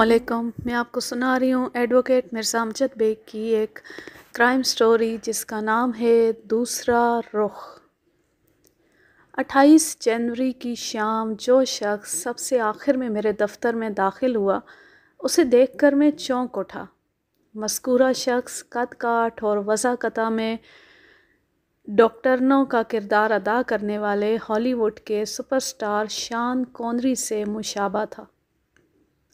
असलकम मैं आपको सुना रही हूँ एडवोकेट मिर्ज़ा अमजद बेग की एक क्राइम स्टोरी जिसका नाम है दूसरा रुख। 28 जनवरी की शाम जो शख्स सबसे आखिर में मेरे दफ्तर में दाखिल हुआ, उसे देखकर मैं चौंक उठा। मस्कूरा शख्स कद काठ और वज़ाकता में डॉक्टरनों का किरदार अदा करने वाले हॉलीवुड के सुपरस्टार शान कौनरी से मुशाबा था।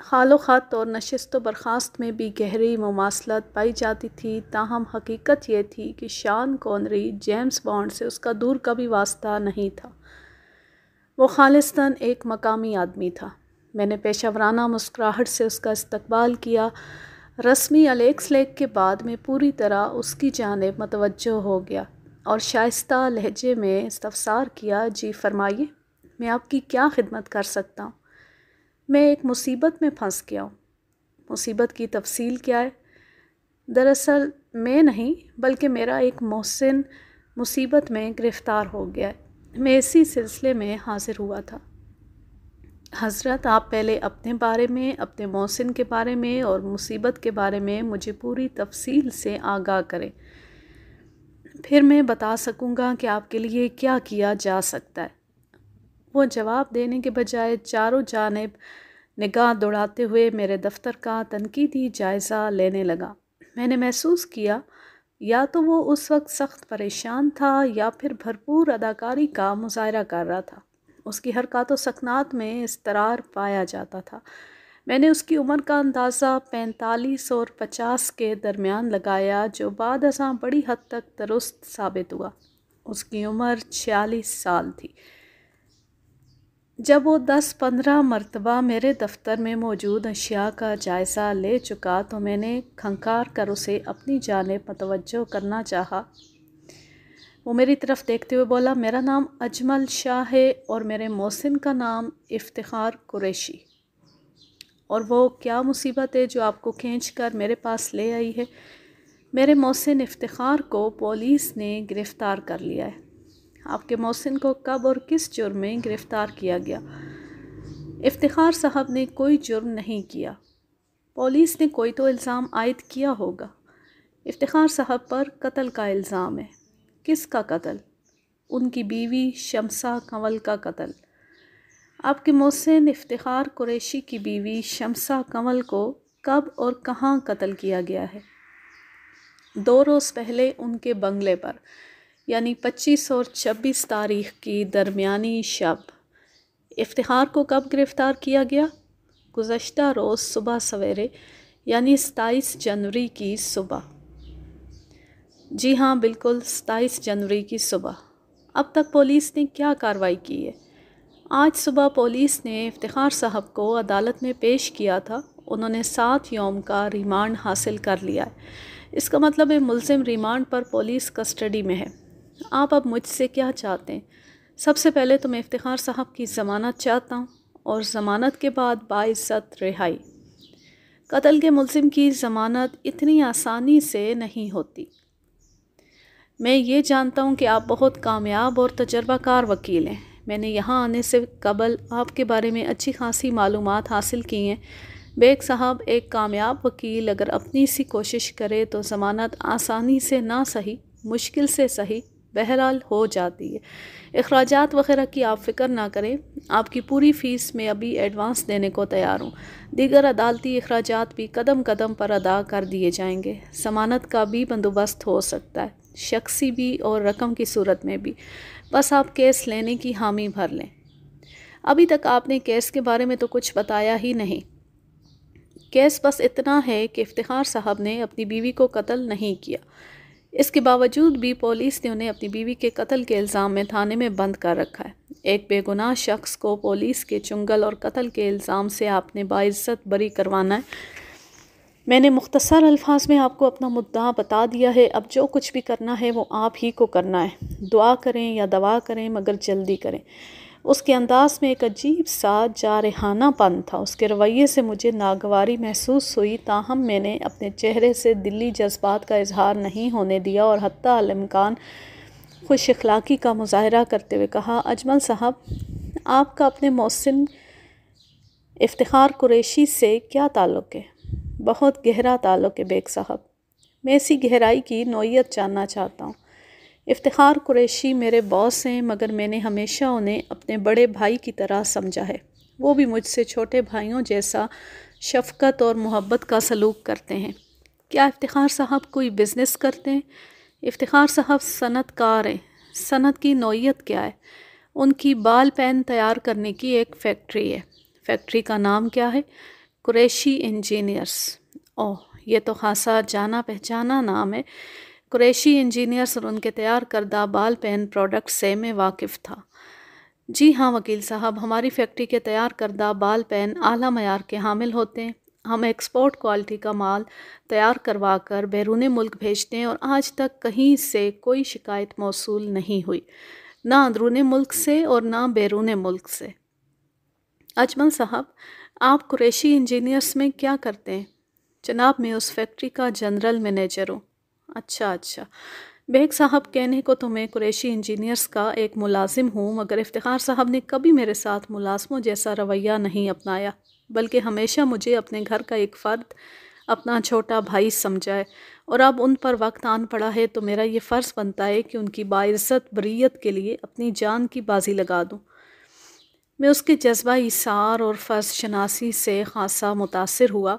खालो ख़त और नशस्त बर्खास्त में भी गहरी ममासलत पाई जाती थी। ताहम हकीकत यह थी कि शान कॉनरी, जेम्स बॉन्ड से उसका दूर का भी वास्ता नहीं था। वो खालिस्तान एक मकामी आदमी था। मैंने पेशावराना मुस्कुराहट से उसका इस्तकबाल किया। रस्मी अलेक्स लेक के बाद में पूरी तरह उसकी जानब मतवजो हो गया और शाइस्ता लहजे में इस्तफसार किया, जी फरमाइए, मैं आपकी क्या खिदमत कर सकता हूँ? मैं एक मुसीबत में फंस गया हूँ। मुसीबत की तफसील क्या है? दरअसल मैं नहीं, बल्कि मेरा एक मोहसिन मुसीबत में गिरफ़्तार हो गया है। मैं इसी सिलसिले में हाज़िर हुआ था। हज़रत, आप पहले अपने बारे में, अपने मोहसिन के बारे में और मुसीबत के बारे में मुझे पूरी तफसील से आगाह करें। फिर मैं बता सकूँगा कि आपके लिए क्या किया जा सकता है। वो जवाब देने के बजाय चारों जानब निगाह दौड़ाते हुए मेरे दफ्तर का तनकीदी जायज़ा लेने लगा। मैंने महसूस किया, या तो वो उस वक्त सख्त परेशान था, या फिर भरपूर अदाकारी का मुजाहरा कर रहा था। उसकी हरकत सकनात में इसतरार पाया जाता था। मैंने उसकी उम्र का अंदाज़ा पैंतालीस और पचास के दरमियान लगाया, जो बाद असा बड़ी हद तक दुरुस्त साबित हुआ। उसकी उम्र छियालीस साल थी। जब वो दस पंद्रह मरतबा मेरे दफ्तर में मौजूद अशिया का जायज़ा ले चुका तो मैंने खंकार कर उसे अपनी जानब मतवजो करना चाहा। वो मेरी तरफ़ देखते हुए बोला, मेरा नाम अजमल शाह है और मेरे मोहसिन का नाम इफ्तार कुरैशी। और वो क्या मुसीबत है जो आपको खींच कर मेरे पास ले आई है? मेरे मोहसिन इफ्तार को पुलिस ने गिरफ़्तार कर लिया है। आपके मोहसिन को कब और किस जुर्म में गिरफ़्तार किया गया? इफ्तार साहब ने कोई जुर्म नहीं किया। पुलिस ने कोई तो इल्ज़ाम आयद किया होगा। इफ्तार साहब पर कत्ल का इल्ज़ाम है। किसका कत्ल? उनकी बीवी शमसा कंवल का कत्ल। आपके मोहसिन इफ्तार कुरैशी की बीवी शमसा कंवल को कब और कहाँ कत्ल किया गया है? दो रोज़ पहले उनके बंगले पर। यानी 25 और 26 तारीख की दरमियानी शब। इफ्तार को कब गिरफ़्तार किया गया? गुज्त रोज़ सुबह सवेरे, यानी सताईस जनवरी की सुबह। जी हाँ बिल्कुल सताईस जनवरी की सुबह। अब तक पुलिस ने क्या कार्रवाई की है? आज सुबह पुलिस ने इफ्तार साहब को अदालत में पेश किया था। उन्होंने सात योम का रिमांड हासिल कर लिया है। इसका मतलब है मुलजिम रिमांड पर पुलिस कस्टडी में है। आप अब मुझसे क्या चाहते हैं? सबसे पहले तो मैं इफ्तार साहब की ज़मानत चाहता हूँ और ज़मानत के बाद बाइज़्ज़त, रिहाई। कत्ल के मुलजिम की ज़मानत इतनी आसानी से नहीं होती। मैं ये जानता हूँ कि आप बहुत कामयाब और तजर्बाकार वकील हैं। मैंने यहाँ आने से कबल आपके बारे में अच्छी खासी मालूम हासिल की हैं। बेग साहब, एक कामयाब वकील अगर अपनी सी कोशिश करे तो ज़मानत आसानी से ना सही, मुश्किल से सही बहरहाल हो जाती है। अखराज वगैरह की आप फ़िक्र ना करें, आपकी पूरी फ़ीस में अभी एडवांस देने को तैयार हूँ। दीगर अदालती अखराज भी कदम कदम पर अदा कर दिए जाएँगे। समानत का भी बंदोबस्त हो सकता है, शख्सी भी और रकम की सूरत में भी। बस आप केस लेने की हामी भर लें। अभी तक आपने केस के बारे में तो कुछ बताया ही नहीं। केस बस इतना है कि इफ्तार साहब ने अपनी बीवी को कत्ल नहीं किया। इसके बावजूद भी पुलिस ने उन्हें अपनी बीवी के कत्ल के इल्ज़ाम में थाने में बंद कर रखा है। एक बेगुनाह शख्स को पुलिस के चुंगल और कत्ल के इल्ज़ाम से आपने बाइज़्ज़त बरी करवाना है। मैंने मुख्तसर अल्फाज में आपको अपना मुद्दा बता दिया है। अब जो कुछ भी करना है वो आप ही को करना है। दुआ करें या दवा करें, मगर जल्दी करें। उसके अंदाज में एक अजीब सा जारहानापन था। उसके रवैये से मुझे नागवारी महसूस हुई, ताहम मैंने अपने चेहरे से दिल्ली जज्बात का इजहार नहीं होने दिया और हती खुश अखलाक़ी का मुजाहरा करते हुए कहा, अजमल साहब, आपका अपने मौसम इफ्तार कुरैशी से क्या ताल्लुक़ है? बहुत गहरा ताल्लुक़ है बेग साहब। मैं इसी गहराई की नोयत जानना चाहता हूँ। इफ्तिखार कुरैशी मेरे बॉस हैं, मगर मैंने हमेशा उन्हें अपने बड़े भाई की तरह समझा है। वो भी मुझसे छोटे भाइयों जैसा शफ़क़त और मोहब्बत का सलूक करते हैं। क्या इफ्तिखार साहब कोई बिज़नेस करते हैं? इफ्तिखार साहब सनतकार हैं। सनत की नोयत क्या है? उनकी बाल पेन तैयार करने की एक फ़ैक्ट्री है। फैक्ट्री का नाम क्या है? कुरैशी इंजीनियर्स। ओह, ये तो खासा जाना पहचाना नाम है। कुरैशी इंजीनियर्स और उनके तैयार करदा बाल पेन प्रोडक्ट से मैं वाकिफ़ था। जी हाँ वकील साहब, हमारी फैक्ट्री के तैयार करदा बाल पेन आला मैार के हामिल होते हैं। हम एक्सपोर्ट क्वालिटी का माल तैयार करवा कर बैरून मुल्क भेजते हैं और आज तक कहीं से कोई शिकायत मौसू नहीं हुई। ना अंदरून मुल्क से और ना बैरून मुल्क से। अजमल साहब, आप कुरैशी इंजीनियर्स में क्या करते हैं? जनाब, मैं उस फैक्ट्री का जनरल मैनेजर हूँ। अच्छा अच्छा। बेग साहब कहने को तो मैं कुरैशी इंजीनियर्स का एक मुलाजिम हूँ, मगर इफ्तार साहब ने कभी मेरे साथ मुलाजमों जैसा रवैया नहीं अपनाया, बल्कि हमेशा मुझे अपने घर का एक फ़र्द, अपना छोटा भाई समझाए। और अब उन पर वक्त आन पड़ा है तो मेरा ये फ़र्ज़ बनता है कि उनकी बाइज़्ज़त बरीत के लिए अपनी जान की बाजी लगा दूँ। मैं उसके जज्बा इसार और फ़र्ज़ शनासी से खासा मुतासर हुआ।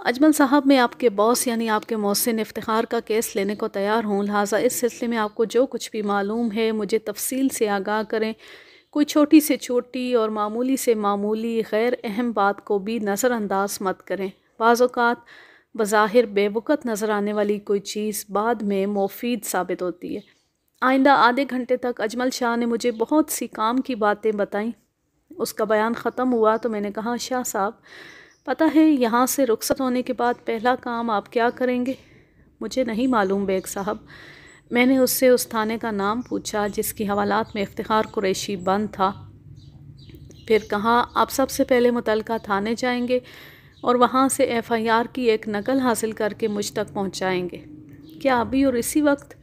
अजमल साहब, मैं आपके बॉस यानी आपके मौसिन इफ्तार का केस लेने को तैयार हूँ। लिहाजा इस सिलसिले में आपको जो कुछ भी मालूम है, मुझे तफसील से आगाह करें। कोई छोटी से छोटी और मामूली से मामूली गैर अहम बात को भी नज़रअंदाज मत करें। बाज़ात बज़ाहिर बेवकत नज़र आने वाली कोई चीज़ बाद में मुफीद साबित होती है। आइंदा आधे घंटे तक अजमल शाह ने मुझे बहुत सी काम की बातें बताईं। उसका बयान ख़त्म हुआ तो मैंने कहा, शाह साहब पता है, यहाँ से रुखसत होने के बाद पहला काम आप क्या करेंगे? मुझे नहीं मालूम, बेग साहब। मैंने उससे उस थाने का नाम पूछा, जिसकी हवालात में इफ्तार कुरैशी बंद था। फिर कहा, आप सबसे पहले मुतल थाने जाएँगे और वहाँ से एफ़आईआर की एक नकल हासिल करके मुझ तक पहुँचाएँगे। क्या अभी और इसी वक्त?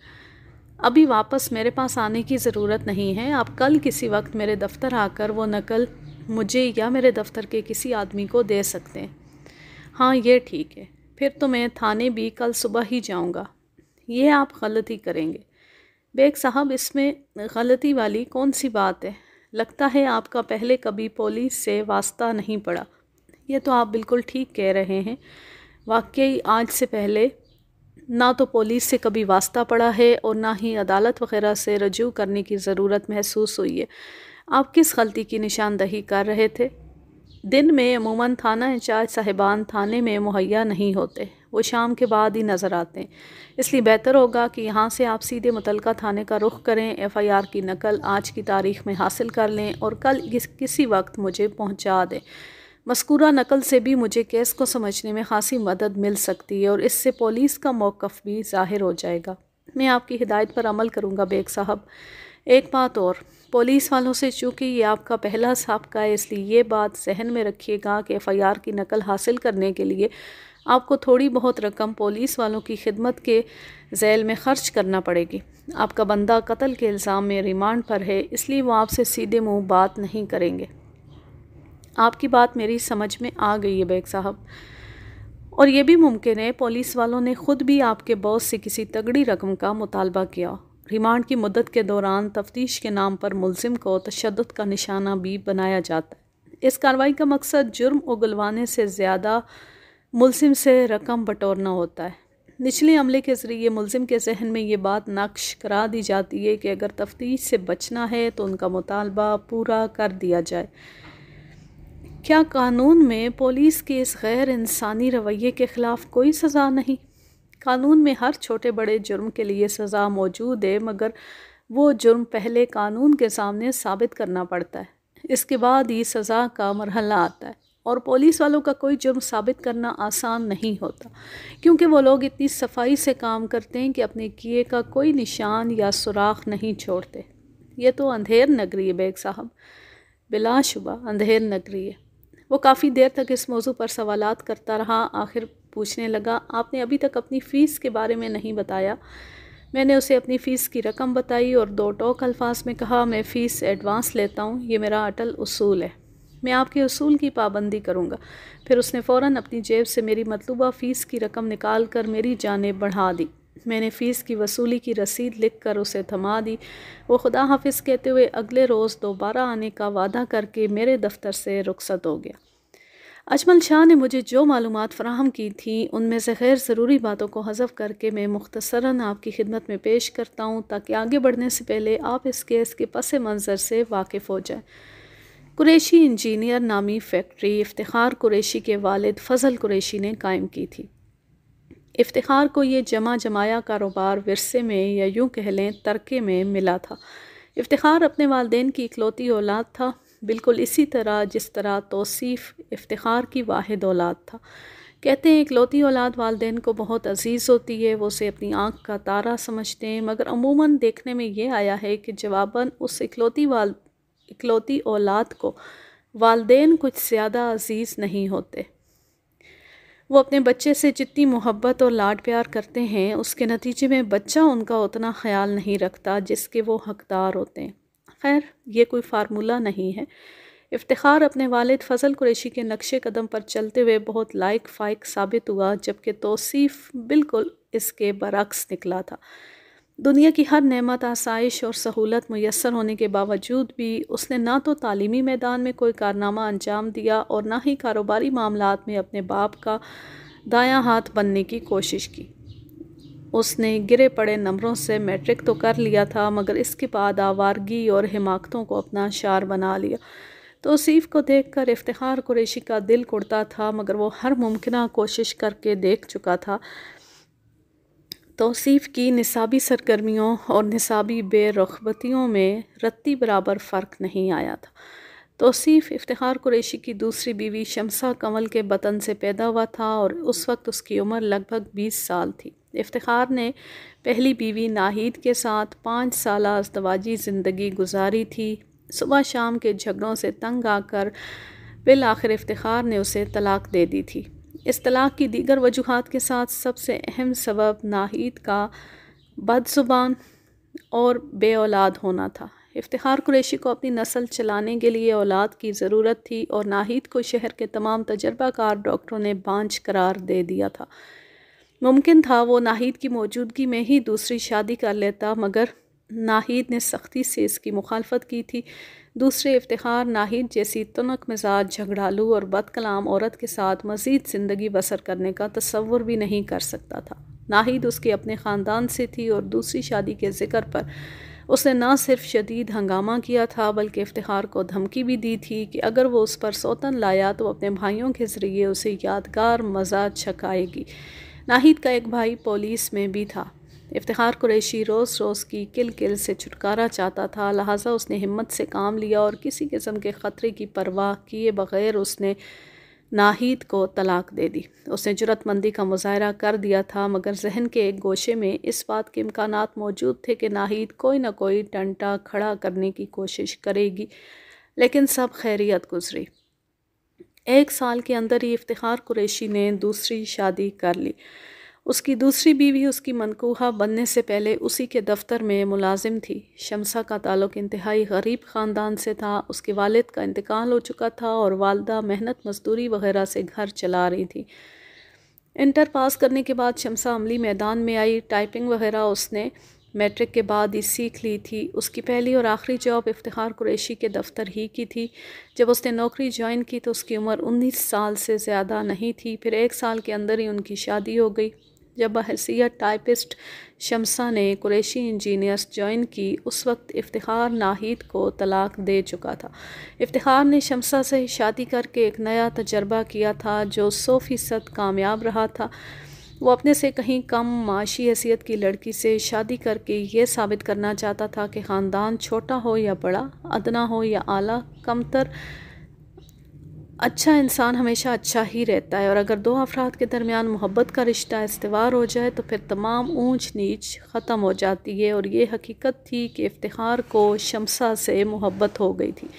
अभी वापस मेरे पास आने की ज़रूरत नहीं है। आप कल किसी वक्त मेरे दफ़्तर आकर वो नकल मुझे या मेरे दफ़्तर के किसी आदमी को दे सकते हैं। हाँ ये ठीक है। फिर तो मैं थाने भी कल सुबह ही जाऊँगा। ये आप गलती करेंगे। बेग साहब, इसमें गलती वाली कौन सी बात है? लगता है आपका पहले कभी पुलिस से वास्ता नहीं पड़ा। ये तो आप बिल्कुल ठीक कह रहे हैं। वाकई, आज से पहले ना तो पुलिस से कभी वास्ता पड़ा है और ना ही अदालत वगैरह से रजू करने की ज़रूरत महसूस हुई है। आप किस गलती की निशानदही कर रहे थे? दिन में अमूमन थाना इंचार्ज साहिबान थाने में मुहैया नहीं होते। वो शाम के बाद ही नज़र आते हैं। इसलिए बेहतर होगा कि यहाँ से आप सीधे मुतल थाने का रुख करें एफ़ आई आर की नकल आज की तारीख़ में हासिल कर लें और कल किस, किसी वक्त मुझे पहुँचा दें। मस्कूरा नकल से भी मुझे केस को समझने में खासी मदद मिल सकती है और इससे पुलिस का मौक़ भी ज़ाहिर हो जाएगा। मैं आपकी हिदायत पर अमल करूँगा बेग साहब। एक बात और पुलिस वालों से, चूँकि ये आपका पहला सबका है, इसलिए ये बात जहन में रखिएगा कि एफ़ आई आर की नकल हासिल करने के लिए आपको थोड़ी बहुत रकम पुलिस वालों की खिदमत के जैल में ख़र्च करना पड़ेगी। आपका बंदा कत्ल के इल्ज़ाम में रिमांड पर है, इसलिए वो आपसे सीधे मुँह बात नहीं करेंगे। आपकी बात मेरी समझ में आ गई है, बेग साहब। और ये भी मुमकिन है, पुलिस वालों ने ख़ुद भी आपके बॉस से किसी तगड़ी रकम का मुतालबा किया। रिमांड की मुद्दत के दौरान तफ्तीश के नाम पर मुलजिम को तशद का निशाना भी बनाया जाता है। इस कार्रवाई का मकसद जुर्म उगलवाने से ज़्यादा मुलजिम से रकम बटोरना होता है। निचले अमले के ज़रिए मुलजिम के जहन में ये बात नक्श करा दी जाती है कि अगर तफ्तीश से बचना है तो उनका मुतालबा पूरा कर दिया जाए। क्या कानून में पुलिस के इस गैर इंसानी रवैये के ख़िलाफ़ कोई सज़ा नहीं? कानून में हर छोटे बड़े जुर्म के लिए सज़ा मौजूद है, मगर वो जुर्म पहले कानून के सामने साबित करना पड़ता है। इसके बाद ही सज़ा का मरहला आता है और पुलिस वालों का कोई जुर्म साबित करना आसान नहीं होता, क्योंकि वो लोग इतनी सफ़ाई से काम करते हैं कि अपने किए का कोई निशान या सुराख नहीं छोड़ते। ये तो अंधेर नगरी है बेग साहब, बिलाशुबा अंधेर नगरी है। वो काफ़ी देर तक इस मौजू पर सवाल करता रहा, आखिर पूछने लगा, आपने अभी तक अपनी फ़ीस के बारे में नहीं बताया? मैंने उसे अपनी फ़ीस की रकम बताई और दो टोक अल्फाज में कहा, मैं फ़ीस एडवांस लेता हूँ, ये मेरा अटल उसूल है। मैं आपके असूल की पाबंदी करूँगा। फिर उसने फ़ौर अपनी जेब से मेरी मतलूबा फ़ीस की रकम निकाल कर मेरी जानब बढ़ा दी। मैंने फ़ीस की वसूली की रसीद लिख कर उसे थमा दी। वो खुदा हाफिज़ कहते हुए अगले रोज़ दोबारा आने का वादा करके मेरे दफ्तर से रुखसत हो गया। अजमल शाह ने मुझे जो मालूम फ़राहम की थी, उनमें से गैर ज़रूरी बातों को हज़फ करके मैं मुख्तसरा आपकी खिदमत में पेश करता हूँ, ताकि आगे बढ़ने से पहले आप इस केस के पस मंज़र से वाकिफ़ हो जाए। कुरैशी इंजीनियर नामी फैक्ट्री इफ्तार कुरेशी के वालिद फ़ज़ल कुरैशी ने कायम की थी। इफ्तार को ये जमा जमाया कारोबार विरसे में या यूँ कह लें, तरके में मिला था। इफ्तार अपने वालदेन की इकलौती औलाद था। बिल्कुल इसी तरह जिस तरह तोसीफ़ इफ्तार की वाद औलाद था। कहते हैं, इकलौती औलाद वालदेन को बहुत अज़ीज़ होती है, वो उसे अपनी आँख का तारा समझते हैं, मगर अमूमन देखने में ये आया है कि जवाबन उस इकलौती वाल, इकलौती औलाद को वालदेन कुछ ज़्यादा अज़ीज़ नहीं होते। वो अपने बच्चे से जितनी मोहब्बत और लाड प्यार करते हैं, उसके नतीजे में बच्चा उनका उतना ख्याल नहीं रखता जिसके वो हकदार होते हैं। खैर, ये कोई फार्मूला नहीं है। इफ्तार अपने वालिद फ़ज़ल कुरैशी के नक्शे कदम पर चलते हुए बहुत लाइक फ़ाइक साबित हुआ, जबकि तोसीफ़ बिल्कुल इसके बरक्स निकला था। दुनिया की हर नेमत, आसाइश और सहूलत मैसर होने के बावजूद भी उसने ना तो तालीमी मैदान में कोई कारनामा अंजाम दिया और ना ही कारोबारी मामला में अपने बाप का दायां हाथ बनने की कोशिश की। उसने गिरे पड़े नंबरों से मैट्रिक तो कर लिया था, मगर इसके बाद आवारगी और हिमाकतों को अपना शार बना लिया। तोसीफ़ को देख कर इफ्तार कुरेशी का दिल कुड़ता था, मगर वो हर मुमकिन कोशिश करके देख चुका था। तोसीफ़ की निसाबी सरगर्मियों और निसाबी बेरगबतियों में रत्ती बराबर फ़र्क नहीं आया था। तोसीफ़ इफ्तार कुरेशी की दूसरी बीवी शमसा कंवल के बतन से पैदा हुआ था और उस वक्त उसकी उम्र लगभग बीस साल थी। इफ्तार ने पहली बीवी नाहिद के साथ पाँच साल अस्तवाजी ज़िंदगी गुजारी थी। सुबह शाम के झगड़ों से तंग आकर बिल आखिर इफ्तार ने उसे तलाक दे दी थी। इस तलाक की दीगर वजूहत के साथ सबसे अहम सबब नाहिद का बदजुबान और बे औलाद होना था। इफ्तार कुरेशी को अपनी नस्ल चलाने के लिए औलाद की ज़रूरत थी और नाहिद को शहर के तमाम तजर्बाकार डॉक्टरों ने बांझ करार दे दिया था। मुमकिन था वो नाहिद की मौजूदगी में ही दूसरी शादी कर लेता, मगर नाहिद ने सख्ती से इसकी मुखालफत की थी। दूसरे इफ्तार नाहिद जैसी तनक मिजाज, झगड़ालू और बदकलाम औरत के साथ मज़ीद ज़िंदगी बसर करने का तस्वुर भी नहीं कर सकता था। नाहिद उसके अपने ख़ानदान से थी और दूसरी शादी के ज़िक्र पर उसने न सिर्फ़ शदीद हंगामा किया था, बल्कि इफ्तार को धमकी भी दी थी कि अगर वो उस पर सौतन लाया तो अपने भाइयों के ज़रिए उसे यादगार मज़ा छकाएगी। नाहिद का एक भाई पुलिस में भी था। इफ्तार कुरैशी रोज़ रोज़ की किल किल से छुटकारा चाहता था, लिहाजा उसने हिम्मत से काम लिया और किसी किस्म के ख़तरे की परवाह किए बग़ैर उसने नाहिद को तलाक दे दी। उसने जरूरतमंदी का मुजाहरा कर दिया था, मगर जहन के एक गोशे में इस बात के इम्कान मौजूद थे कि नाहिद कोई ना कोई टंटा खड़ा करने की कोशिश करेगी, लेकिन सब खैरियत गुजरी। एक साल के अंदर ही इफ्तार कुरैशी ने दूसरी शादी कर ली। उसकी दूसरी बीवी उसकी मनकूहा बनने से पहले उसी के दफ्तर में मुलाजिम थी। शमसा का ताल्लुक इंतहाई गरीब ख़ानदान से था। उसके वालिद का इंतकाल हो चुका था और वालदा मेहनत मजदूरी वगैरह से घर चला रही थी। इंटर पास करने के बाद शमसा अमली मैदान में आई। टाइपिंग वगैरह उसने मैट्रिक के बाद ही सीख ली थी। उसकी पहली और आखिरी जॉब इफ्तार कुरैशी के दफ्तर ही की थी। जब उसने नौकरी ज्वाइन की तो उसकी उम्र उन्नीस साल से ज़्यादा नहीं थी। फिर एक साल के अंदर ही उनकी शादी हो गई। जब बहसीत टाइपिस्ट शमसा ने कुरैशी इंजीनियर्स ज्वाइन की, उस वक्त इफ्तार नाहिद को तलाक दे चुका था। इफ्तार ने शमसा से शादी करके एक नया तजर्बा किया था, जो सौ फ़ीसद कामयाब रहा था। वो अपने से कहीं कम माशी हैसियत की लड़की से शादी करके ये साबित करना चाहता था कि ख़ानदान छोटा हो या बड़ा, अदना हो या आला, कमतर अच्छा इंसान हमेशा अच्छा ही रहता है। और अगर दो अफराद के दरमियान मोहब्बत का रिश्ता इस्तेवार हो जाए तो फिर तमाम ऊंच नीच ख़त्म हो जाती है। और ये हकीकत थी कि इफ्तार को शमसा से मोहब्बत हो गई थी।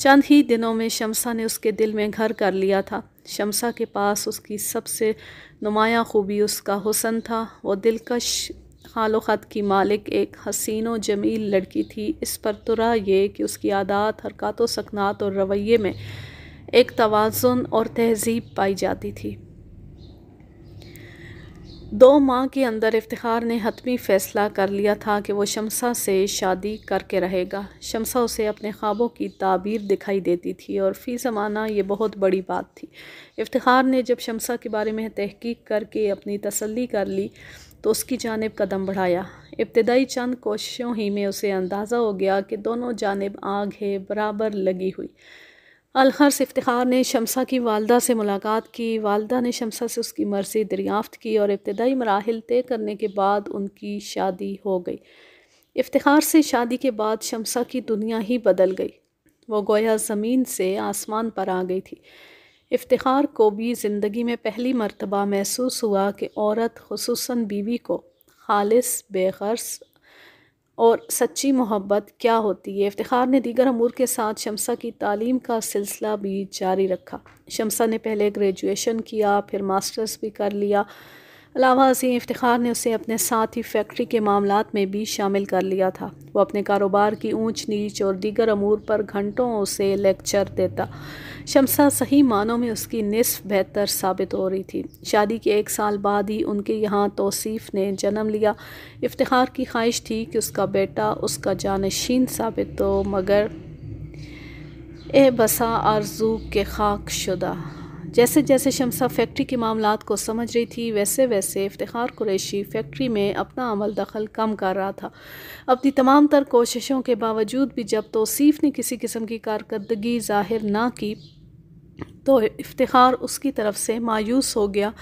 चंद ही दिनों में शमसा ने उसके दिल में घर कर लिया था। शमसा के पास उसकी सबसे नुमाया खूबी उसका हुसन था। वो दिलकश खालो ख़त की मालिक, एक हसीन व जमील लड़की थी। इस पर तुरा ये कि उसकी आदात, हरकत सकनात और रवैये में एक तोज़ुन और तहजीब पाई जाती थी। दो माह के अंदर इफ्तार ने हतमी फ़ैसला कर लिया था कि वो शमसा से शादी करके रहेगा। शमसा उसे अपने ख्वाबों की ताबीर दिखाई देती थी और फ़ी ज़माना ये बहुत बड़ी बात थी। इफ्तार ने जब शमसा के बारे में तहकीक करके अपनी तसल्ली कर ली तो उसकी जानब कदम बढ़ाया। इब्तदाई चंद कोशिशों ही में उसे अंदाज़ा हो गया कि दोनों जानब आग है, बराबर लगी हुई। अलखर्स इफ्तार ने शमसा की वालदा से मुलाकात की। वालदा ने शमसा से उसकी मर्ज़ी दरियाफ़्त की और इब्तदाई मराहल तय करने के बाद उनकी शादी हो गई। इफ्तार से शादी के बाद शमसा की दुनिया ही बदल गई। वो गोया ज़मीन से आसमान पर आ गई थी। इफ्तार को भी ज़िंदगी में पहली मरतबा महसूस हुआ कि औरत खसूस बीवी को खालिस बेगर्स और सच्ची मोहब्बत क्या होती है? इफ्तार ने दीगर अमूर के साथ शमसा की तालीम का सिलसिला भी जारी रखा। शमसा ने पहले ग्रेजुएशन किया, फिर मास्टर्स भी कर लिया। अलावा असी इफ्तार ने उसे अपने साथ ही फैक्ट्री के मामला में भी शामिल कर लिया था। वो अपने कारोबार की ऊंच, नीच और दीगर अमूर पर घंटों उसे लेक्चर देता। शमसा सही मानों में उसकी निसफ बेहतर साबित हो रही थी। शादी के एक साल बाद ही उनके यहाँ तोसीफ़ ने जन्म लिया। इफ्तार की ख्वाहिश थी कि उसका बेटा उसका जानशीन साबित हो, मगर ए बसा आरज़ू के खाक शुदा। जैसे जैसे शमसा फैक्ट्री के मामला को समझ रही थी, वैसे वैसे इफ्तार कुरैशी फैक्ट्री में अपना अमल दखल कम कर रहा था। अपनी तमाम तर कोशिशों के बावजूद भी जब तोसीफ़ ने किसी किस्म की कारकर्दगी ज़ाहिर ना की तो इफ्तार उसकी तरफ़ से मायूस हो गया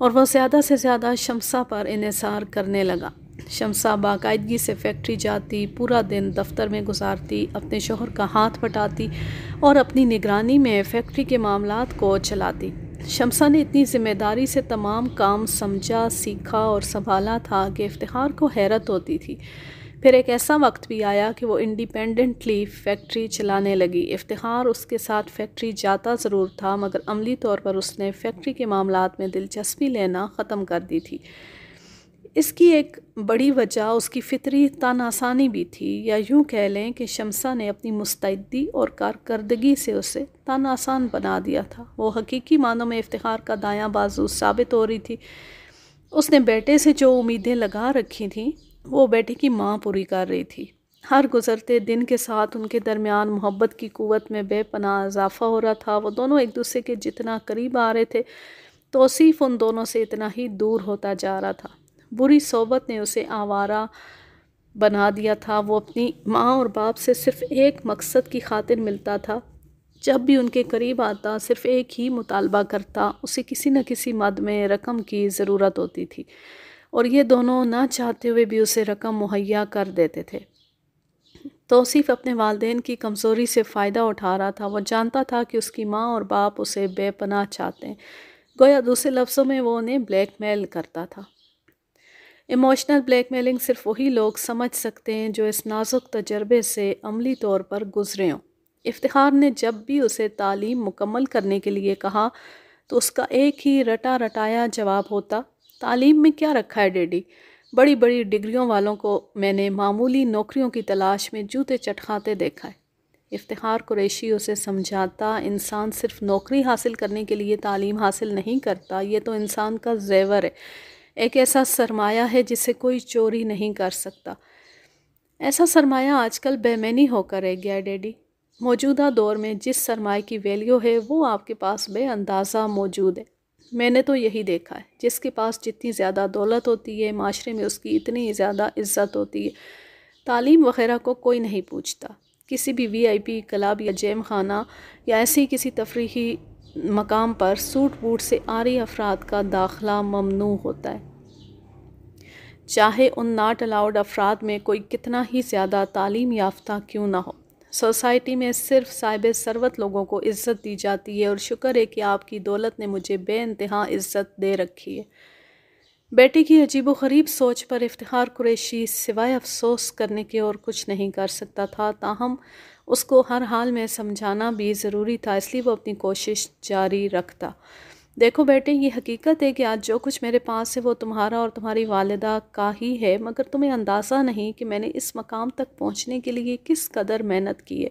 और वह ज़्यादा से ज़्यादा शमसा पर इसार करने लगा। शमसा बाकायदगी से फैक्ट्री जाती, पूरा दिन दफ्तर में गुजारती, अपने शोहर का हाथ बटाती और अपनी निगरानी में फैक्ट्री के मामला को चलाती। शमसा ने इतनी ज़िम्मेदारी से तमाम काम समझा, सीखा और संभाला था कि इफ्तार को हैरत होती थी। फिर एक ऐसा वक्त भी आया कि वो इंडिपेंडेंटली फैक्ट्री चलाने लगी। इफ्तार उसके साथ फैक्ट्री जाता ज़रूर था, मगर अमली तौर पर उसने फैक्ट्री के मामला में दिलचस्पी लेना ख़त्म कर दी थी। इसकी एक बड़ी वजह उसकी फितरी तानासानी भी थी, या यूँ कह लें कि शमसा ने अपनी मुस्तैदी और कारकर्दगी से उसे तानासान बना दिया था। वो हकीकी मानों में इफ्तार का दायां बाजू साबित हो रही थी। उसने बेटे से जो उम्मीदें लगा रखी थीं, वो बेटे की माँ पूरी कर रही थी। हर गुज़रते दिन के साथ उनके दरमियान मोहब्बत की कुत में बेपना इजाफ़ा हो रहा था। वो दोनों एक दूसरे के जितना करीब आ रहे थे, तोसीफ़ उन दोनों से इतना ही दूर होता जा रहा था। बुरी सोबत ने उसे आवारा बना दिया था। वो अपनी माँ और बाप से सिर्फ़ एक मकसद की खातिर मिलता था। जब भी उनके करीब आता, सिर्फ़ एक ही मुतालबा करता, उसे किसी न किसी मद में रकम की ज़रूरत होती थी और ये दोनों ना चाहते हुए भी उसे रकम मुहैया कर देते थे। तोसीफ़ अपने वालदेन की कमज़ोरी से फ़ायदा उठा रहा था। वो जानता था कि उसकी माँ और बाप उसे बेपनाह चाहते हैं। गोया दूसरे लफ्ज़ों में वो उन्हें ब्लैकमेल करता था। इमोशनल ब्लैकमेलिंग सिर्फ़ वही लोग समझ सकते हैं जो इस नाजुक तजर्बे से अमली तौर पर गुजरे हों। इफ्तार ने जब भी उसे तालीम मुकम्मल करने के लिए कहा तो उसका एक ही रटा रटाया जवाब होता, तालीम में क्या रखा है डैडी? बड़ी बड़ी डिग्रियों वालों को मैंने मामूली नौकरियों की तलाश में जूते चटखाते देखा है। इफ्तार कुरैशी उसे समझाता, इंसान सिर्फ़ नौकरी हासिल करने के लिए तालीम हासिल नहीं करता, ये तो इंसान का जेवर है। एक ऐसा सरमाया है जिसे कोई चोरी नहीं कर सकता। ऐसा सरमाया आजकल बेमैनी होकर रह गया है, डैडी। मौजूदा दौर में जिस सरमाए की वैल्यू है, वो आपके पास बेअंदाज़ा मौजूद है। मैंने तो यही देखा है, जिसके पास जितनी ज़्यादा दौलत होती है, माशरे में उसकी इतनी ज़्यादा इज़्ज़त होती है। तालीम वगैरह को कोई नहीं पूछता। किसी भी वीआईपी क्लब या जेम खाना या ऐसी किसी तफरी मकाम पर सूट बूट से आरी अफराद का दाखला ममनू होता है। चाहे उन नाट अलाउड अफराद में कोई कितना ही ज़्यादा तालीम याफ्ता क्यों ना हो। सोसाइटी में सिर्फ़ साहिब सरवत लोगों को इज़्ज़त दी जाती है और शुक्र है कि आपकी दौलत ने मुझे बे इंतहा इज़्ज़त दे रखी है। बेटे की अजीब गरीब सोच पर इफ्तार कुरैशी सिवाय अफसोस करने के और कुछ नहीं कर सकता था। ताहम उसको हर हाल में समझाना भी ज़रूरी था, इसलिए वो अपनी कोशिश जारी रखता। देखो बेटे, ये हकीकत है कि आज जो कुछ मेरे पास है वो तुम्हारा और तुम्हारी वालदा का ही है, मगर तुम्हें अंदाज़ा नहीं कि मैंने इस मकाम तक पहुँचने के लिए किस कदर मेहनत की है।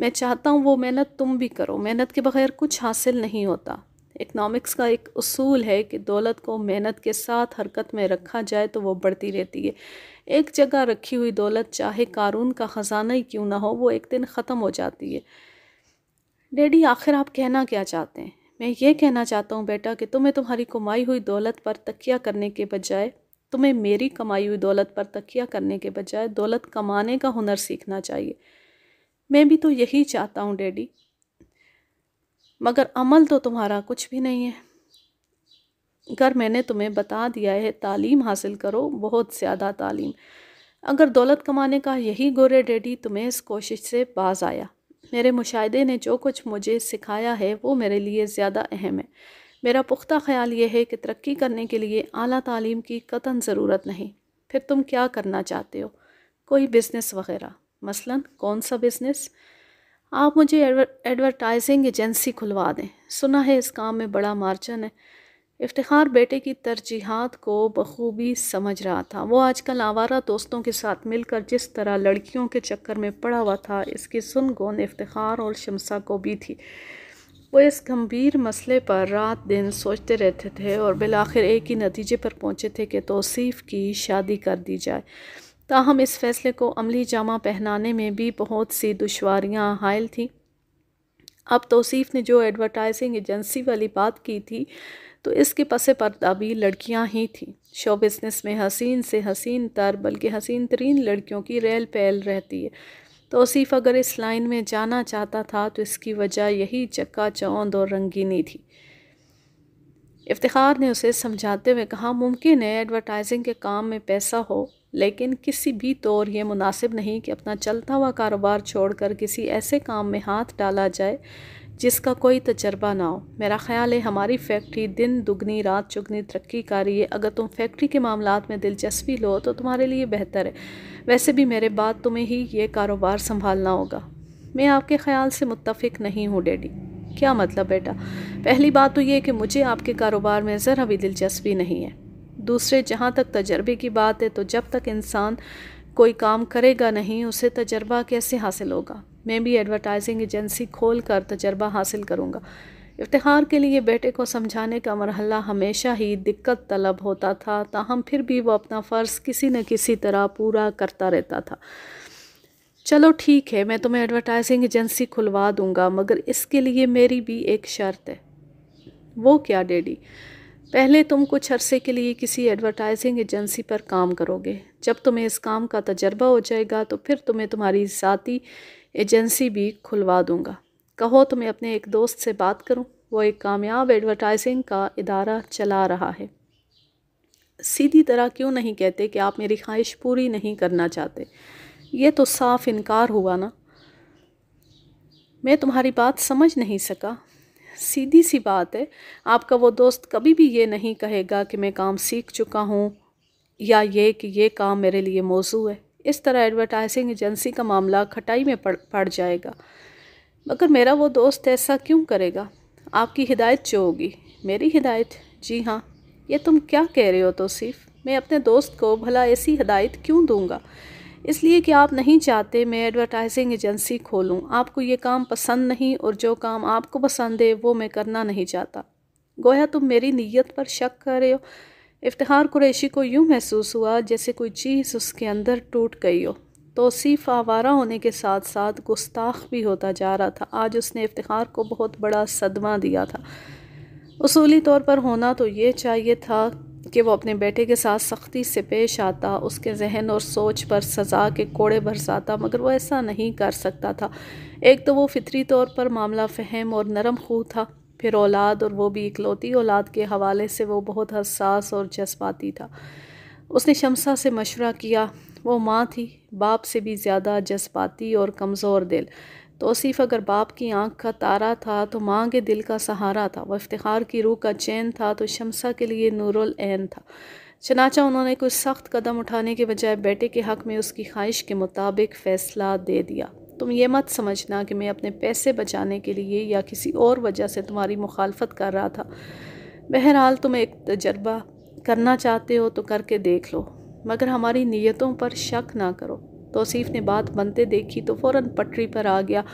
मैं चाहता हूँ वो मेहनत तुम भी करो, मेहनत के बगैर कुछ हासिल नहीं होता। इकनॉमिक्स का एक असूल है कि दौलत को मेहनत के साथ हरकत में रखा जाए तो वो बढ़ती रहती है। एक जगह रखी हुई दौलत चाहे कानून का ख़जाना ही क्यों ना हो, वो एक दिन ख़त्म हो जाती है। डैडी, आखिर आप कहना क्या चाहते हैं? मैं ये कहना चाहता हूँ बेटा कि तुम्हें तुम्हारी कमाई हुई दौलत पर तकिया करने के बजाय, तुम्हें मेरी कमाई हुई दौलत पर तकिया करने के बजाय दौलत कमाने का हुनर सीखना चाहिए। मैं भी तो यही चाहता हूँ डैडी। मगर अमल तो तुम्हारा कुछ भी नहीं है। अगर मैंने तुम्हें बता दिया है, तालीम हासिल करो, बहुत ज़्यादा तालीम। अगर दौलत कमाने का यही गोरे डैडी तुम्हें इस कोशिश से बाज आया। मेरे मुशाहे ने जो कुछ मुझे सिखाया है, वो मेरे लिए ज़्यादा अहम है। मेरा पुख्ता ख्याल ये है कि तरक्की करने के लिए आला तालीम की कतन ज़रूरत नहीं। फिर तुम क्या करना चाहते हो? कोई बिज़नेस वगैरह? मसलन, कौन सा बिज़नेस आप मुझे एडवर्टाइजिंग एजेंसी खुलवा दें। सुना है इस काम में बड़ा मार्जन है। इफ्तार बेटे की तरजीहत को बखूबी समझ रहा था। वो आजकल आवारा दोस्तों के साथ मिलकर जिस तरह लड़कियों के चक्कर में पड़ा हुआ था, इसकी सुन गोन इफ्तार और शमसा को भी थी। वो इस गंभीर मसले पर रात दिन सोचते रहते थे और बिलाखिर एक ही नतीजे पर पहुँचे थे कि तोसीफ़ की शादी कर दी जाए। ताहम इस फैसले को अमली जामा पहनाने में भी बहुत सी दुशारियाँ हायल थी। अब तोसीफ़ ने जो एडवर्टाइजिंग एजेंसी वाली बात की थी तो इसके पस पर्दा भी लड़कियाँ ही थीं। शो बिज़नेस में हसीन से हसीन तर, बल्कि हसीन तरीन लड़कियों की रेल पहल रहती है। तोसीफ़ अगर इस लाइन में जाना चाहता था तो इसकी वजह यही चक्का चौंद और रंगीनी थी। इफ्तार ने उसे समझाते हुए कहा, मुमकिन है एडवर्टाइजिंग के काम में पैसा हो, लेकिन किसी भी तौर ये मुनासिब नहीं कि अपना चलता हुआ कारोबार छोड़कर किसी ऐसे काम में हाथ डाला जाए जिसका कोई तजर्बा ना हो। मेरा ख्याल है हमारी फैक्ट्री दिन दुगनी, रात चुगनी, तरक्की कर रही है। अगर तुम फैक्ट्री के मामला में दिलचस्पी लो तो तुम्हारे लिए बेहतर है। वैसे भी मेरे बाद तुम्हें ही ये कारोबार संभालना होगा। मैं आपके ख्याल से मुतफ़िक नहीं हूँ, डैडी। क्या मतलब बेटा? पहली बात तो ये कि मुझे आपके कारोबार में ज़रा भी दिलचस्पी नहीं है। दूसरे, जहाँ तक तजर्बे की बात है तो जब तक इंसान कोई काम करेगा नहीं, उसे तजर्बा कैसे हासिल होगा? मैं भी एडवर्टाइजिंग एजेंसी खोल कर तजर्बा हासिल करूँगा। इफ्तार के लिए बेटे को समझाने का मरहला हमेशा ही दिक्कत तलब होता था, ताहम फिर भी वो अपना फ़र्ज़ किसी न किसी तरह पूरा करता रहता था। चलो ठीक है, मैं तुम्हें एडवर्टाइजिंग एजेंसी खुलवा दूँगा, मगर इसके लिए मेरी भी एक शर्त है। वो क्या, डैडी? पहले तुम कुछ अरसे के लिए किसी एडवर्टाइजिंग एजेंसी पर काम करोगे। जब तुम्हें इस काम का तजर्बा हो जाएगा तो फिर तुम्हें तुम्हारी ज़ाती एजेंसी भी खुलवा दूँगा। कहो तो मैं अपने एक दोस्त से बात करूँ? वो एक कामयाब एडवर्टाइजिंग का इदारा चला रहा है। सीधी तरह क्यों नहीं कहते कि आप मेरी ख्वाहिश पूरी नहीं करना चाहते? ये तो साफ़ इनकार हुआ ना। मैं तुम्हारी बात समझ नहीं सका। सीधी सी बात है, आपका वो दोस्त कभी भी ये नहीं कहेगा कि मैं काम सीख चुका हूँ या ये कि ये काम मेरे लिए मौजू है। इस तरह एडवर्टाइजिंग एजेंसी का मामला खटाई में पड़ पड़ जाएगा। मगर मेरा वो दोस्त ऐसा क्यों करेगा? आपकी हिदायत जो होगी। मेरी हिदायत? जी हाँ। ये तुम क्या कह रहे हो तो सिर्फ़ मैं अपने दोस्त को भला ऐसी हिदायत क्यों दूँगा? इसलिए कि आप नहीं चाहते मैं एडवर्टाइजिंग एजेंसी खोलूं। आपको ये काम पसंद नहीं और जो काम आपको पसंद है, वो मैं करना नहीं चाहता। गोया तुम मेरी नीयत पर शक कर रहे हो। इफ्तार कुरैशी को यूँ महसूस हुआ जैसे कोई चीज़ उसके अंदर टूट गई हो। तोसीफ़ आवारा होने के साथ साथ गुस्ताख भी होता जा रहा था। आज उसने इफ्तार को बहुत बड़ा सदमा दिया था। उसूली तौर पर होना तो ये चाहिए था कि वो अपने बेटे के साथ सख्ती से पेश आता, उसके जहन और सोच पर सज़ा के कोड़े बरसाता, मगर वो ऐसा नहीं कर सकता था। एक तो वो फितरी तौर पर मामला फ़हम और नरम खू था, फिर औलाद और वो भी इकलौती औलाद के हवाले से वो बहुत हसास और जज्बाती था। उसने शमसा से मशवरा किया, वो माँ थी, बाप से भी ज़्यादा जज्बाती और कमज़ोर दिल। तोसीफ़ अगर बाप की आँख का तारा था तो माँ के दिल का सहारा था। वह इफ्तार की रूह का चैन था तो शमसा के लिए नूरुल था। चनाचा उन्होंने कुछ सख्त कदम उठाने के बजाय बेटे के हक़ में उसकी ख्वाहिश के मुताबिक फ़ैसला दे दिया। तुम ये मत समझना कि मैं अपने पैसे बचाने के लिए या किसी और वजह से तुम्हारी मुखालफत कर रहा था। बहरहाल, तुम एक तजर्बा करना चाहते हो तो करके देख लो, मगर हमारी नीयतों पर शक ना करो। तोसीफ़ ने बात बनते देखी तो फ़ौर पटरी पर आ गया।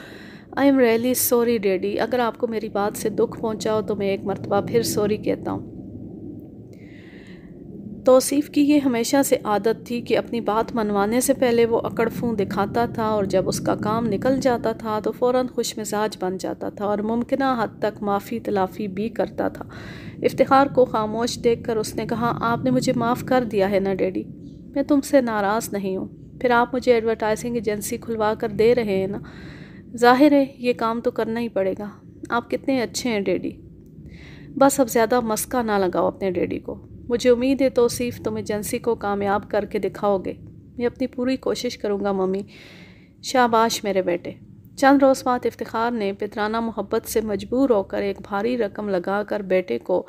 I am really sorry, daddy. अगर आपको मेरी बात से दुख पहुँचा हो तो मैं एक मरतबा फिर सॉरी कहता हूँ। तोसीफ़ की ये हमेशा से आदत थी कि अपनी बात मनवाने से पहले वो अकड़ फूँ दिखाता था और जब उसका काम निकल जाता था तो फ़ौर खुश मिजाज बन जाता था और मुमकिन हद तक माफ़ी तलाफ़ी भी करता था। इफ्तार को खामोश देख कर उसने कहा, आपने मुझे माफ़ कर दिया है ना, डैडी? मैं तुमसे नाराज़ नहीं हूँ। फिर आप मुझे एडवर्टाइजिंग एजेंसी खुलवा कर दे रहे हैं ना? ज़ाहिर है, ये काम तो करना ही पड़ेगा। आप कितने अच्छे हैं, डैडी। बस अब ज़्यादा मस्का ना लगाओ अपने डैडी को। मुझे उम्मीद है तोसीफ़, तुम एजेंसी को कामयाब करके दिखाओगे। मैं अपनी पूरी कोशिश करूँगा, मम्मी। शाबाश मेरे बेटे। चंद रोज़ बाद इफ्तार ने पितराना मोहब्बत से मजबूर होकर एक भारी रकम लगाकर बेटे को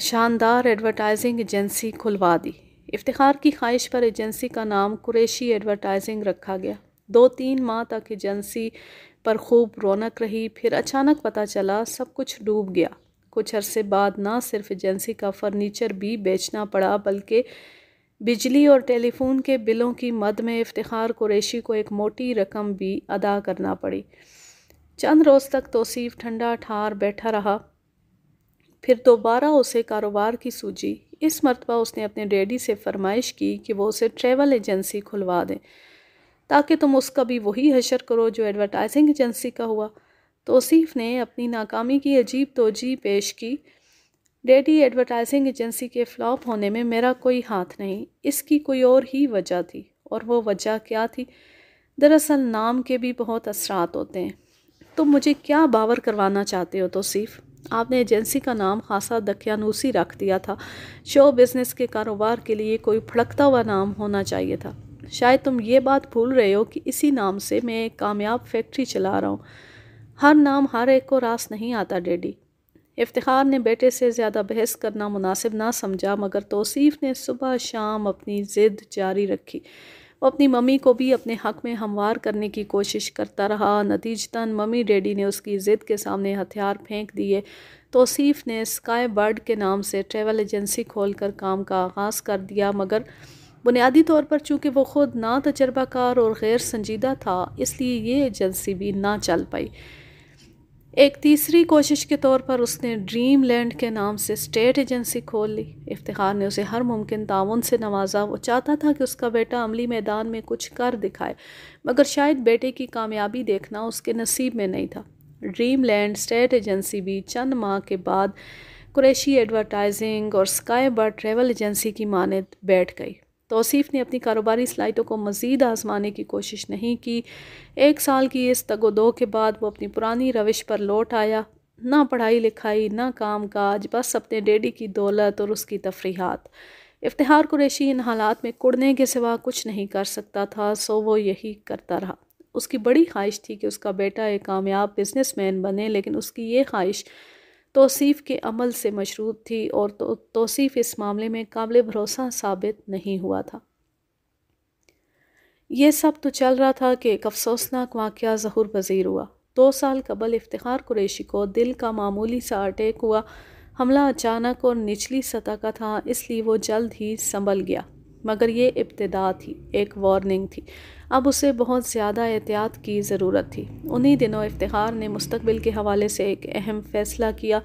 शानदार एडवर्टाइजिंग एजेंसी खुलवा दी। इफ्तार की ख्वाहिश पर एजेंसी का नाम कुरेशी एडवर्टाइजिंग रखा गया। दो तीन माह तक एजेंसी पर खूब रौनक रही, फिर अचानक पता चला सब कुछ डूब गया। कुछ अरसे बाद ना सिर्फ़ एजेंसी का फर्नीचर भी बेचना पड़ा, बल्कि बिजली और टेलीफोन के बिलों की मद में इफ्तार कुरैशी को एक मोटी रकम भी अदा करना पड़ी। चंद रोज़ तक तोसीफ़, ठंडा ठार बैठा रहा। फिर दोबारा उसे कारोबार की सूझी इस मरतबा उसने अपने डैडी से फरमाइश की कि वो उसे ट्रैवल एजेंसी खुलवा दें। ताकि तुम उसका भी वही हशर करो जो एडवर्टाइजिंग एजेंसी का हुआ। तोसीफ़ ने अपनी नाकामी की अजीब तोजी पेश की। डैडी, एडवर्टाइजिंग एजेंसी के फ्लॉप होने में मेरा कोई हाथ नहीं। इसकी कोई और ही वजह थी। और वो वजह क्या थी? दरअसल नाम के भी बहुत असरात होते हैं। तो मुझे क्या बावर करवाना चाहते हो तोसीफ़? आपने एजेंसी का नाम खासा दकियानूसी रख दिया था। शो बिज़नेस के कारोबार के लिए कोई फड़कता हुआ नाम होना चाहिए था। शायद तुम ये बात भूल रहे हो कि इसी नाम से मैं एक कामयाब फैक्ट्री चला रहा हूँ। हर नाम हर एक को रास नहीं आता, डैडी। इफ्तार ने बेटे से ज़्यादा बहस करना मुनासिब ना समझा, मगर तोसीफ़ ने सुबह शाम अपनी ज़िद जारी रखी। वो अपनी मम्मी को भी अपने हक़ में हमवार करने की कोशिश करता रहा। नतीजतन मम्मी डैडी ने उसकी ज़िद के सामने हथियार फेंक दिए। तोसीफ़ ने स्काई बर्ड के नाम से ट्रेवल एजेंसी खोल कर काम का आगाज़ कर दिया, मगर बुनियादी तौर पर चूँकि वो ख़ुद ना तजर्बाकार और गैर संजीदा था, इसलिए ये एजेंसी भी ना चल पाई। एक तीसरी कोशिश के तौर पर उसने ड्रीम लैंड के नाम से स्टेट एजेंसी खोल ली। इफ्तार ने उसे हर मुमकिन ताउन से नवाजा। वो चाहता था कि उसका बेटा अमली मैदान में कुछ कर दिखाए, मगर शायद बेटे की कामयाबी देखना उसके नसीब में नहीं था। ड्रीम लैंड स्टेट एजेंसी भी चंद माह के बाद कुरैशी एडवर्टाइजिंग और स्काई बर्ड ट्रेवल एजेंसी की मानद बैठ गई। तोसीफ़ ने अपनी कारोबारी सलाहितों को मज़ीद आजमाने की कोशिश नहीं की। एक साल की इस तगोदो के बाद वो अपनी पुरानी रविश पर लौट आया। ना पढ़ाई लिखाई, ना काम काज बस अपने डैडी की दौलत और उसकी तफरीहत। इफ्तार कुरैशी इन हालात में कुड़ने के सिवा कुछ नहीं कर सकता था, सो वो यही करता रहा। उसकी बड़ी ख्वाहिश थी कि उसका बेटा एक कामयाब बिजनेसमैन बने, लेकिन उसकी ये ख्वाहिश तोसीफ़ के अमल से मशरूत थी और तो तोसीफ़ इस मामले में काबिल भरोसा साबित नहीं हुआ था। ये सब तो चल रहा था कि एक अफसोसनाक वाक़ जहूर पजीर हुआ। दो साल कबल इफ्तार कुरैशी को दिल का मामूली सा अटैक हुआ। हमला अचानक और निचली सतह का था, इसलिए वो जल्द ही संभल गया। मगर ये इब्तदा थी, एक वार्निंग थी। अब उसे बहुत ज़्यादा एहतियात की ज़रूरत थी। उन्हीं दिनों इफ्तार ने मुस्तबिल के हवाले से एक अहम फ़ैसला किया।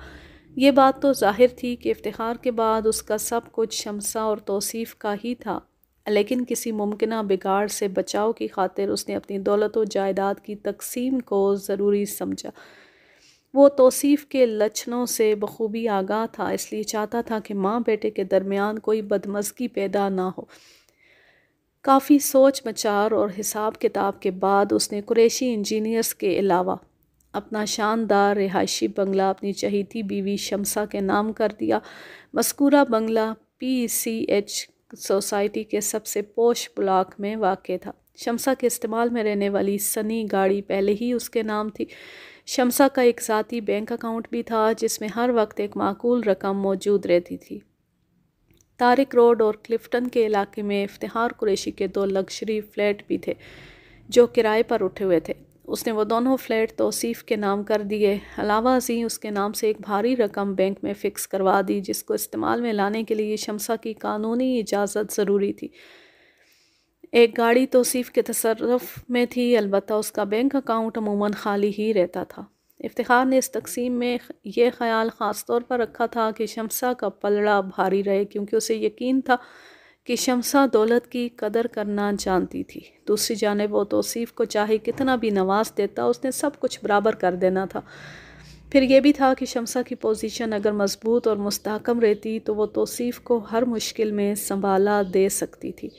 ये बात तो ज़ाहिर थी कि इफ्तार के बाद उसका सब कुछ शमसा और तोसीफ़ का ही था, लेकिन किसी मुमकिन बिगाड़ से बचाव की खातिर उसने अपनी दौलत व जायदाद की तकसीम को ज़रूरी समझा। वो तोसीफ़ के लक्षणों से बखूबी आगाह था, इसलिए चाहता था कि माँ बेटे के दरमियान कोई बदमज़गी पैदा ना हो। काफ़ी सोच मचार और हिसाब किताब के बाद उसने कुरैशी इंजीनियर्स के अलावा अपना शानदार रिहायशी बंगला अपनी चहीती बीवी शमसा के नाम कर दिया। मस्कूरा बंगला पी सी एच सोसाइटी के सबसे पोश ब्लॉक में वाक़ था। शमसा के इस्तेमाल में रहने वाली सनी गाड़ी पहले ही उसके नाम थी। शमसा का एक ज़ाती बैंक अकाउंट भी था, जिसमें हर वक्त एक माकूल रकम मौजूद रहती थी। तारिक रोड और क्लिफ्टन के इलाके में इफ्तार कुरैशी के दो लग्जरी फ्लैट भी थे, जो किराए पर उठे हुए थे। उसने वो दोनों फ्लैट तोसीफ़ के नाम कर दिए। अलावा जी उसके नाम से एक भारी रकम बैंक में फ़िक्स करवा दी, जिसको इस्तेमाल में लाने के लिए शमसा की कानूनी इजाज़त ज़रूरी थी। एक गाड़ी तोसीफ़ के तसरफ़ में थी अलबत् उसका बैंक अकाउंट अमूमन खाली ही रहता था। इफ्तार ने इस तकसीम में यह ख्याल ख़ास तौर पर रखा था कि शमसा का पलड़ा भारी रहे, क्योंकि उसे यकीन था कि शमसा दौलत की कदर करना जानती थी। दूसरी जानब वो तोसीफ़ को चाहे कितना भी नवाज़ देता, उसने सब कुछ बराबर कर देना था। फिर यह भी था कि शमसा की पोजीशन अगर मज़बूत और मुस्तकम रहती तो वो तोसीफ़ को हर मुश्किल में संभाला दे सकती थी।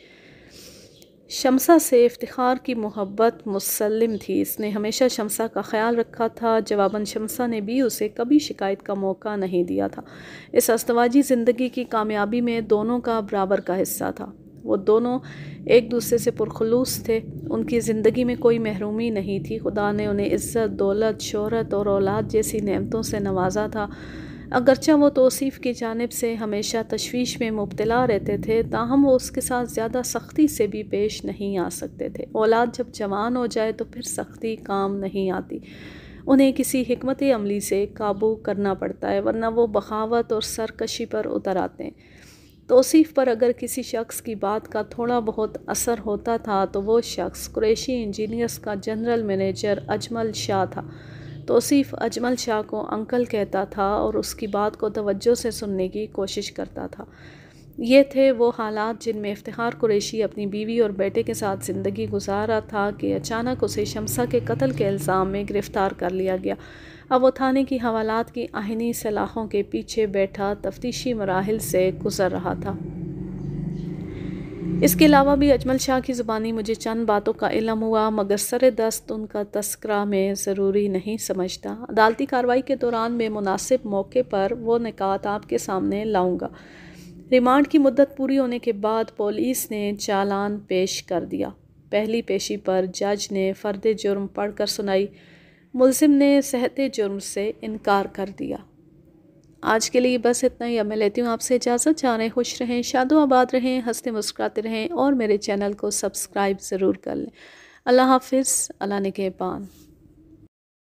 शमसा से इफ्तार की मोहब्बत मुसलम थी। इसने हमेशा शमसा का ख्याल रखा था। जवाबन शमसा ने भी उसे कभी शिकायत का मौका नहीं दिया था। इस अस्तवाजी ज़िंदगी की कामयाबी में दोनों का बराबर का हिस्सा था। वो दोनों एक दूसरे से पुरखलूस थे। उनकी ज़िंदगी में कोई महरूमी नहीं थी। खुदा ने उन्हें इज़्ज़त, दौलत, शहरत और औलाद जैसी नेमतों से नवाजा था। अगरचा वो तोसीफ़ की जानब से हमेशा तशवीश में मुबतला रहते थे, ताहम वो उसके साथ ज़्यादा सख्ती से भी पेश नहीं आ सकते थे। औलाद जब जवान हो जाए तो फिर सख्ती काम नहीं आती। उन्हें किसी हमत अमली से काबू करना पड़ता है, वरना वो बखावत और सरकशी पर उतर आते हैं। तोसीफ़ पर अगर किसी शख्स की बात का थोड़ा बहुत असर होता था तो वो शख्स कुरेशी इंजीनियर्स का जनरल मैनेजर अजमल शाह था। तोसीफ़ अजमल शाह को अंकल कहता था और उसकी बात को तवज्जो से सुनने की कोशिश करता था। ये थे वो हालात जिनमें इफ्तार कुरैशी अपनी बीवी और बेटे के साथ ज़िंदगी गुजार रहा था कि अचानक उसे शमसा के कत्ल के इल्ज़ाम में गिरफ़्तार कर लिया गया। अब वो थाने की हवालात की आहनी सलाहों के पीछे बैठा तफ्तीशी मराहल से गुज़र रहा था। इसके अलावा भी अजमल शाह की ज़ुबानी मुझे चंद बातों का इलम हुआ, मगर सर दस्त उनका तस्करा में ज़रूरी नहीं समझता। अदालती कार्रवाई के दौरान मैं मुनासिब मौके पर वो निकात आपके सामने लाऊँगा। रिमांड की मुद्दत पूरी होने के बाद पुलिस ने चालान पेश कर दिया। पहली पेशी पर जज ने फ़र्द जुर्म पढ़कर सुनाई। मुलजिम ने सहते जुर्म से इनकार कर दिया। आज के लिए बस इतना ही। अब मैं लेती हूँ आपसे इजाज़त। जाने, खुश रहें, शादो आबाद रहें, हँसते मुस्कुराते रहें और मेरे चैनल को सब्सक्राइब ज़रूर कर लें। अल्लाह हाफिज़। अल्लाह ने के पान